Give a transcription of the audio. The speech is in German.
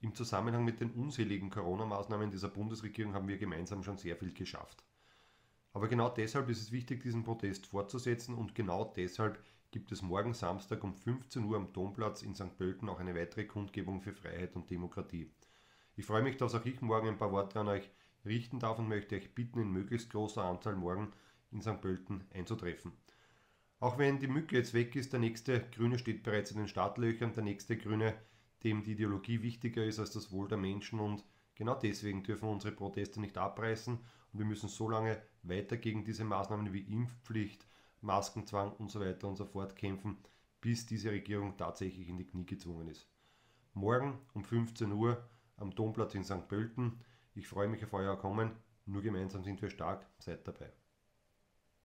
Im Zusammenhang mit den unzähligen Corona-Maßnahmen dieser Bundesregierung haben wir gemeinsam schon sehr viel geschafft. Aber genau deshalb ist es wichtig, diesen Protest fortzusetzen und genau deshalb gibt es morgen Samstag um 15 Uhr am Domplatz in St. Pölten auch eine weitere Kundgebung für Freiheit und Demokratie. Ich freue mich, dass auch ich morgen ein paar Worte an euch richten darf und möchte euch bitten, in möglichst großer Anzahl morgen in St. Pölten einzutreffen. Auch wenn die Mücke jetzt weg ist, der nächste Grüne steht bereits in den Startlöchern, der nächste Grüne, dem die Ideologie wichtiger ist als das Wohl der Menschen und genau deswegen dürfen unsere Proteste nicht abreißen und wir müssen so lange weiter gegen diese Maßnahmen wie Impfpflicht, Maskenzwang und so weiter und so fort kämpfen, bis diese Regierung tatsächlich in die Knie gezwungen ist. Morgen um 15 Uhr am Domplatz in St. Pölten. Ich freue mich auf euer Kommen. Nur gemeinsam sind wir stark. Seid dabei.